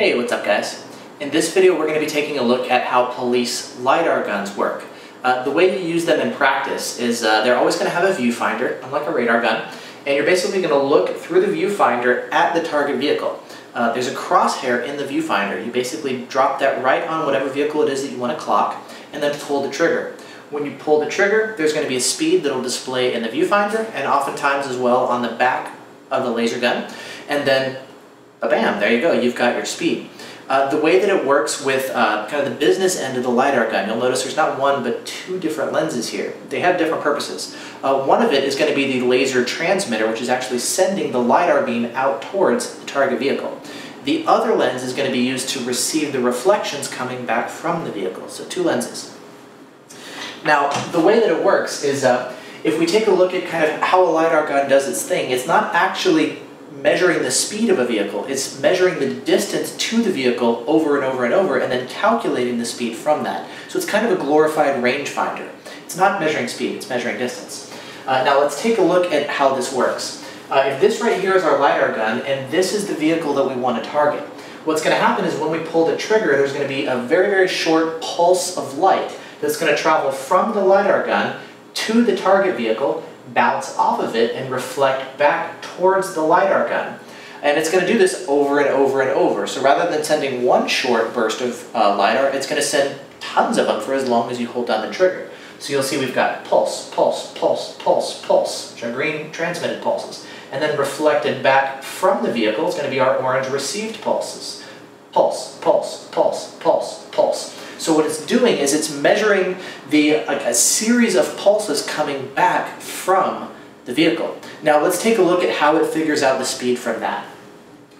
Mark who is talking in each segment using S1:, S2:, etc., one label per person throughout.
S1: Hey, what's up guys? In this video we're going to be taking a look at how police LiDAR guns work. Uh, the way you use them in practice is uh, they're always going to have a viewfinder, unlike a radar gun, and you're basically going to look through the viewfinder at the target vehicle. Uh, there's a crosshair in the viewfinder. You basically drop that right on whatever vehicle it is that you want to clock, and then pull the trigger. When you pull the trigger, there's going to be a speed that will display in the viewfinder, and oftentimes as well on the back of the laser gun, and then bam, there you go, you've got your speed. Uh, the way that it works with uh, kind of the business end of the LiDAR gun, you'll notice there's not one but two different lenses here. They have different purposes. Uh, one of it is going to be the laser transmitter, which is actually sending the LiDAR beam out towards the target vehicle. The other lens is going to be used to receive the reflections coming back from the vehicle, so two lenses. Now, the way that it works is uh, if we take a look at kind of how a LiDAR gun does its thing, it's not actually measuring the speed of a vehicle. It's measuring the distance to the vehicle over and over and over and then calculating the speed from that. So it's kind of a glorified rangefinder. It's not measuring speed, it's measuring distance. Uh, now let's take a look at how this works. Uh, if this right here is our LiDAR gun and this is the vehicle that we want to target, what's going to happen is when we pull the trigger, there's going to be a very, very short pulse of light that's going to travel from the LiDAR gun to the target vehicle bounce off of it and reflect back towards the LiDAR gun. And it's going to do this over and over and over. So rather than sending one short burst of uh, LiDAR, it's going to send tons of them for as long as you hold down the trigger. So you'll see we've got pulse, pulse, pulse, pulse, pulse, which are green transmitted pulses. And then reflected back from the vehicle is going to be our orange received pulses. Pulse, pulse, pulse, pulse, pulse. So what it's doing is it's measuring the like a series of pulses coming back from the vehicle. Now let's take a look at how it figures out the speed from that.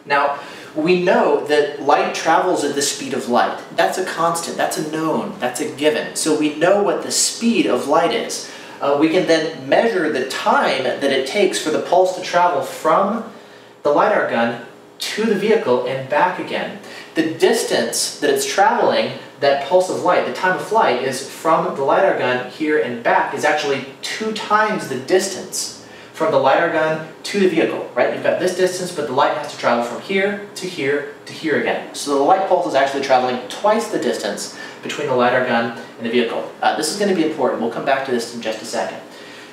S1: Now, we know that light travels at the speed of light. That's a constant, that's a known, that's a given. So we know what the speed of light is. Uh, we can then measure the time that it takes for the pulse to travel from the LiDAR gun to the vehicle and back again. The distance that it's traveling that pulse of light, the time of flight, is from the LiDAR gun here and back is actually two times the distance from the LiDAR gun to the vehicle, right? You've got this distance, but the light has to travel from here to here to here again. So the light pulse is actually traveling twice the distance between the LiDAR gun and the vehicle. Uh, this is going to be important. We'll come back to this in just a second.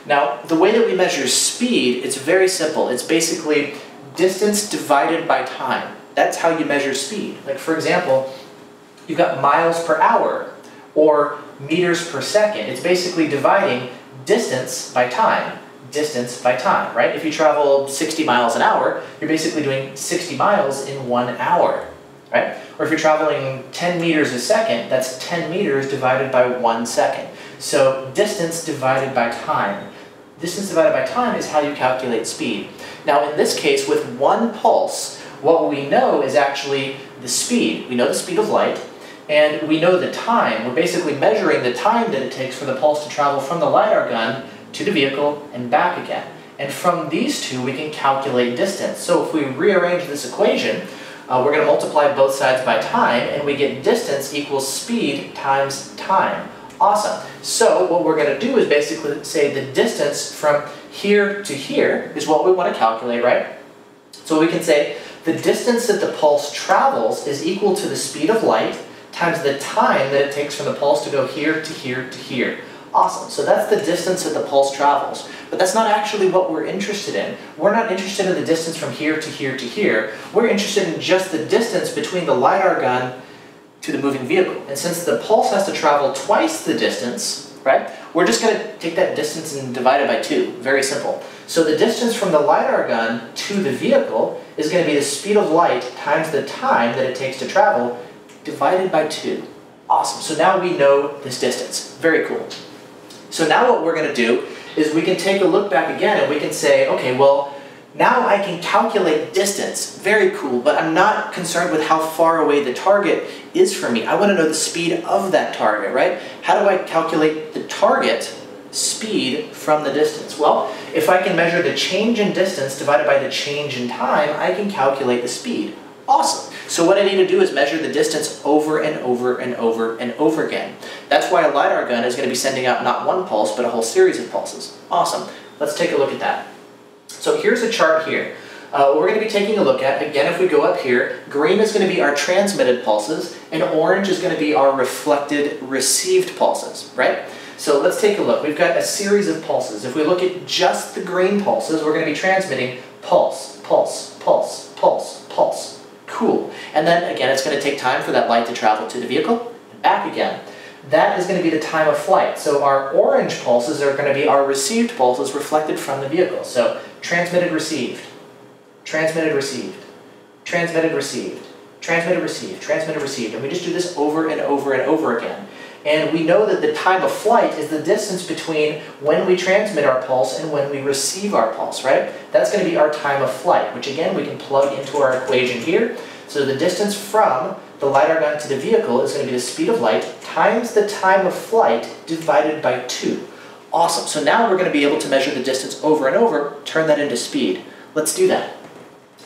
S1: Now, the way that we measure speed, it's very simple. It's basically distance divided by time. That's how you measure speed. Like, for example, you've got miles per hour or meters per second. It's basically dividing distance by time, distance by time, right? If you travel 60 miles an hour, you're basically doing 60 miles in one hour, right? Or if you're traveling 10 meters a second, that's 10 meters divided by one second. So distance divided by time. Distance divided by time is how you calculate speed. Now in this case, with one pulse, what we know is actually the speed. We know the speed of light, and we know the time. We're basically measuring the time that it takes for the pulse to travel from the LiDAR gun to the vehicle and back again. And from these two, we can calculate distance. So if we rearrange this equation, uh, we're going to multiply both sides by time, and we get distance equals speed times time. Awesome. So what we're going to do is basically say the distance from here to here is what we want to calculate, right? So we can say the distance that the pulse travels is equal to the speed of light times the time that it takes for the pulse to go here to here to here. Awesome, so that's the distance that the pulse travels. But that's not actually what we're interested in. We're not interested in the distance from here to here to here. We're interested in just the distance between the LiDAR gun to the moving vehicle. And since the pulse has to travel twice the distance, right, we're just going to take that distance and divide it by two. Very simple. So the distance from the LiDAR gun to the vehicle is going to be the speed of light times the time that it takes to travel divided by 2. Awesome. So now we know this distance. Very cool. So now what we're going to do is we can take a look back again and we can say, okay, well, now I can calculate distance. Very cool, but I'm not concerned with how far away the target is from me. I want to know the speed of that target, right? How do I calculate the target speed from the distance? Well, if I can measure the change in distance divided by the change in time, I can calculate the speed. Awesome. So what I need to do is measure the distance over and over and over and over again. That's why a LiDAR gun is going to be sending out not one pulse, but a whole series of pulses. Awesome. Let's take a look at that. So here's a chart here. uh, we're going to be taking a look at, again, if we go up here, green is going to be our transmitted pulses, and orange is going to be our reflected received pulses, right? So let's take a look. We've got a series of pulses. If we look at just the green pulses, we're going to be transmitting pulse, pulse, pulse, pulse, pulse. Cool. And then, again, it's going to take time for that light to travel to the vehicle and back again. That is going to be the time of flight. So our orange pulses are going to be our received pulses reflected from the vehicle. So transmitted, received transmitted, received, transmitted, received, transmitted, received, transmitted, received. And we just do this over and over and over again. And we know that the time of flight is the distance between when we transmit our pulse and when we receive our pulse, right? That's going to be our time of flight, which again we can plug into our equation here. So the distance from the LiDAR gun to the vehicle is going to be the speed of light times the time of flight divided by 2. Awesome. So now we're going to be able to measure the distance over and over, turn that into speed. Let's do that.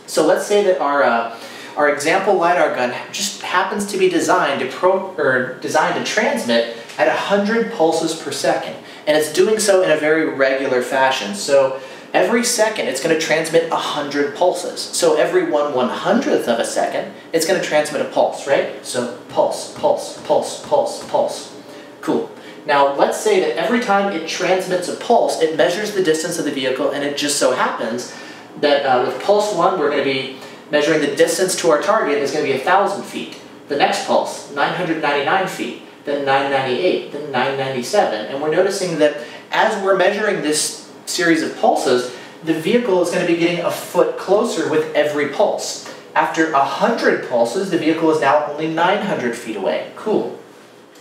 S1: So let's say that our, uh, our example LiDAR gun just happens to be designed to, pro designed to transmit at 100 pulses per second. And it's doing so in a very regular fashion. So every second it's going to transmit 100 pulses. So every one one hundredth of a second, it's going to transmit a pulse, right? So pulse, pulse, pulse, pulse, pulse. Cool. Now let's say that every time it transmits a pulse, it measures the distance of the vehicle and it just so happens that uh, with pulse 1 we're going to be measuring the distance to our target is going to be 1,000 feet. The next pulse, 999 feet, then 998, then 997. And we're noticing that as we're measuring this series of pulses, the vehicle is going to be getting a foot closer with every pulse. After 100 pulses, the vehicle is now only 900 feet away. Cool.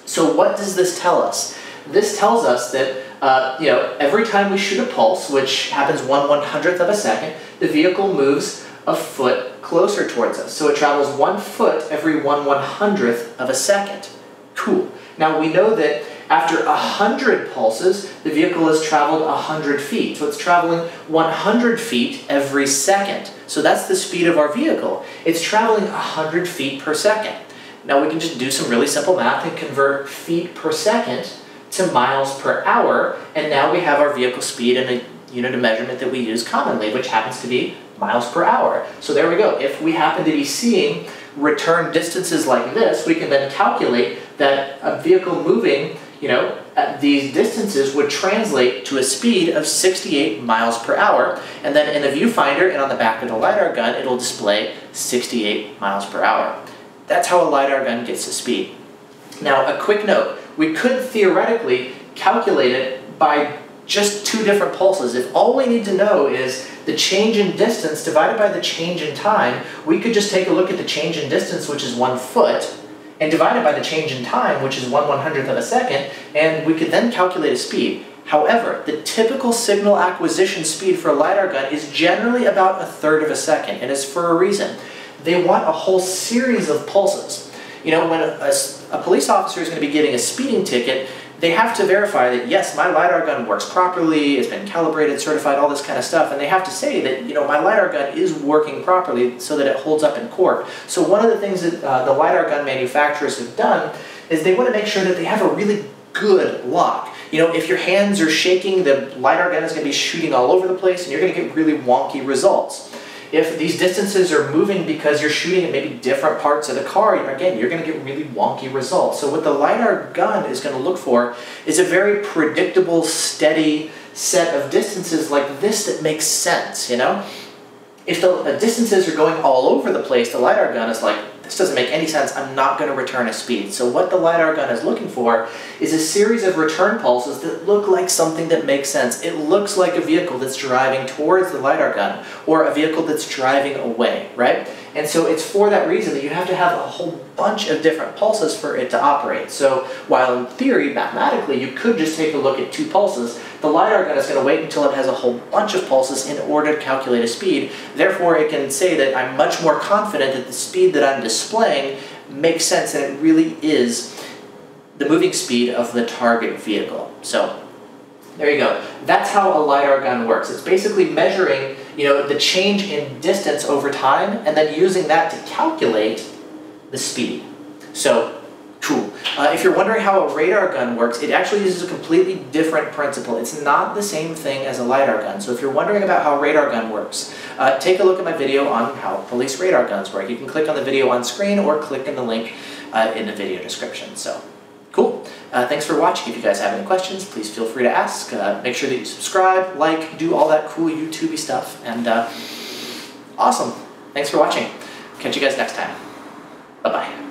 S1: So what does this tell us? This tells us that uh, you know, every time we shoot a pulse, which happens one one hundredth of a second, the vehicle moves a foot closer towards us. So it travels one foot every one one hundredth of a second. Cool. Now we know that after a hundred pulses, the vehicle has traveled a hundred feet. So it's traveling 100 feet every second. So that's the speed of our vehicle. It's traveling 100 feet per second. Now we can just do some really simple math and convert feet per second to miles per hour, and now we have our vehicle speed and a unit of measurement that we use commonly, which happens to be miles per hour. So there we go. If we happen to be seeing return distances like this, we can then calculate that a vehicle moving, you know, at these distances would translate to a speed of 68 miles per hour. And then in the viewfinder and on the back of the LiDAR gun, it'll display 68 miles per hour. That's how a LiDAR gun gets to speed. Now, a quick note we could theoretically calculate it by just two different pulses. If all we need to know is the change in distance divided by the change in time, we could just take a look at the change in distance, which is one foot, and divide it by the change in time, which is one one hundredth of a second, and we could then calculate a speed. However, the typical signal acquisition speed for a LiDAR gun is generally about a third of a second, and it's for a reason. They want a whole series of pulses. You know, when a, a, a police officer is going to be getting a speeding ticket, they have to verify that, yes, my LiDAR gun works properly, it's been calibrated, certified, all this kind of stuff, and they have to say that, you know, my LiDAR gun is working properly so that it holds up in court. So one of the things that uh, the LiDAR gun manufacturers have done is they want to make sure that they have a really good lock. You know, if your hands are shaking, the LiDAR gun is going to be shooting all over the place, and you're going to get really wonky results. If these distances are moving because you're shooting at maybe different parts of the car, again, you're going to get really wonky results. So what the LiDAR gun is going to look for is a very predictable, steady set of distances like this that makes sense, you know? If the uh, distances are going all over the place, the LiDAR gun is like, this doesn't make any sense, I'm not going to return a speed. So what the LiDAR gun is looking for is a series of return pulses that look like something that makes sense. It looks like a vehicle that's driving towards the LiDAR gun, or a vehicle that's driving away, right? And so it's for that reason that you have to have a whole bunch of different pulses for it to operate. So while in theory, mathematically, you could just take a look at two pulses, the LiDAR gun is going to wait until it has a whole bunch of pulses in order to calculate a speed. Therefore, it can say that I'm much more confident that the speed that I'm displaying makes sense and it really is the moving speed of the target vehicle. So there you go. That's how a LiDAR gun works. It's basically measuring you know, the change in distance over time and then using that to calculate the speed. So, cool. Uh, if you're wondering how a radar gun works, it actually uses a completely different principle. It's not the same thing as a LiDAR gun. So if you're wondering about how a radar gun works, uh, take a look at my video on how police radar guns work. You can click on the video on screen or click in the link uh, in the video description. So, cool. Uh, thanks for watching. If you guys have any questions, please feel free to ask. Uh, make sure that you subscribe, like, do all that cool YouTubey stuff. And uh, awesome. Thanks for watching. Catch you guys next time. Bye-bye.